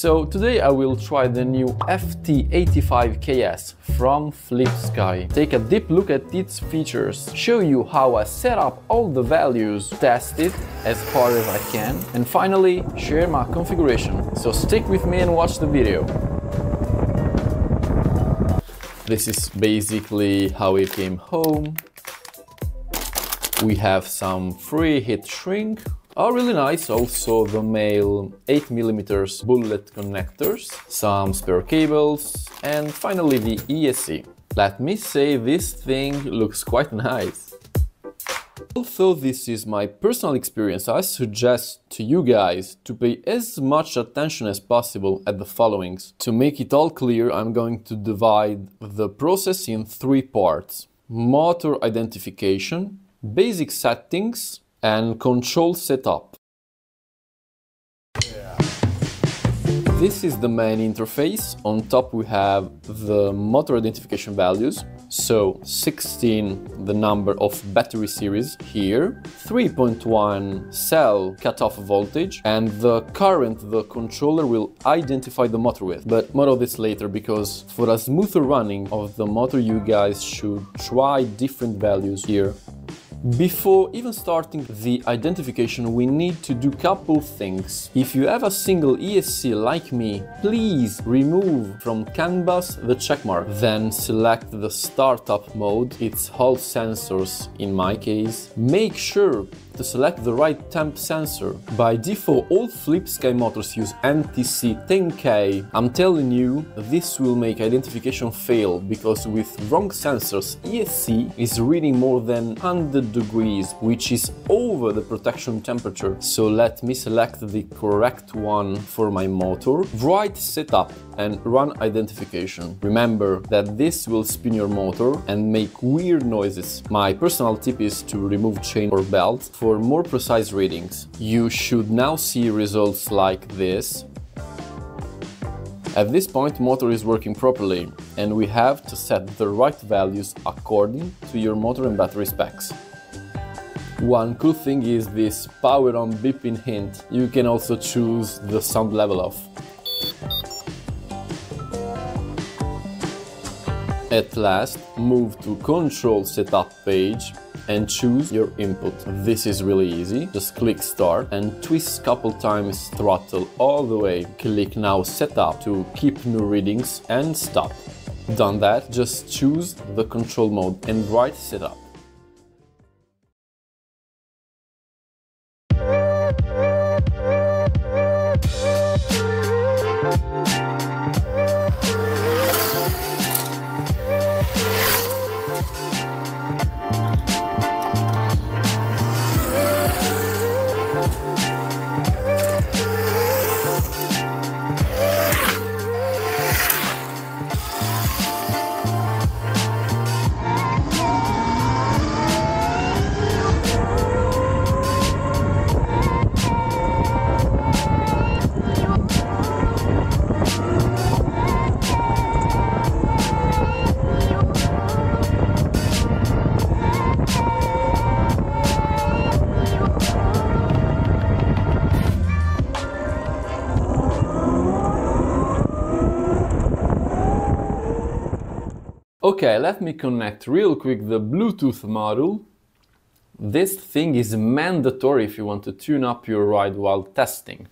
So today I will try the new FT85KS from FlipSky. Take a deep look at its features, show you how I set up all the values, test it as far as I can, and finally share my configuration. So stick with me and watch the video. This is basically how it came home. We have some free heat shrink are really nice. Also the male 8mm bullet connectors, some spare cables, and finally the ESC. Let me say this thing looks quite nice. Although this is my personal experience, I suggest to you guys to pay as much attention as possible at the followings. To make it all clear, I'm going to divide the process in three parts. Motor identification, basic settings, and control setup. This is the main interface. On top we have the motor identification values. So 16, the number of battery series here, 3.1 cell cutoff voltage, and the current the controller will identify the motor with. But more of this later because for a smoother running of the motor you guys should try different values here. Before even starting the identification, we need to do couple things. If you have a single ESC like me, please remove from CAN bus the checkmark. Then select the startup mode, it's all sensors in my case. Make sure to select the right temp sensor. By default, all FlipSky motors use NTC 10K. I'm telling you, this will make identification fail because with wrong sensors, ESC is reading more than 100 degrees, which is over the protection temperature. So let me select the correct one for my motor. Right setup and run identification. Remember that this will spin your motor and make weird noises. My personal tip is to remove chain or belt for more precise readings. You should now see results like this. At this point motor is working properly and we have to set the right values according to your motor and battery specs. One cool thing is this power on beeping hint. You can also choose the sound level off. At last, move to control setup page and choose your input. This is really easy. Just click start and twist couple times throttle all the way. Click now setup to keep new readings and stop. Done that, just choose the control mode and write setup. Música Okay, let me connect real quick the Bluetooth module. This thing is mandatory if you want to tune up your ride while testing.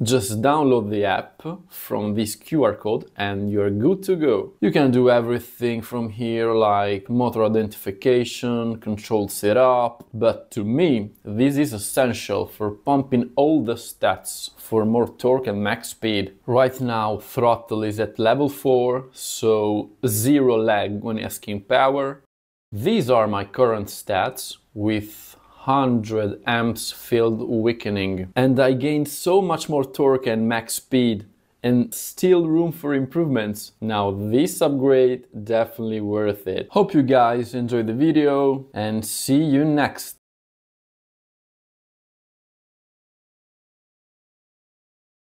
Just download the app from this QR code and you're good to go. You can do everything from here like motor identification, control setup, but to me this is essential for pumping all the stats for more torque and max speed. Right now throttle is at level 4, so zero lag when asking power. These are my current stats with 100 amps field weakening and I gained so much more torque and max speed and still room for improvements. Now this upgrade definitely worth it. Hope you guys enjoyed the video and see you next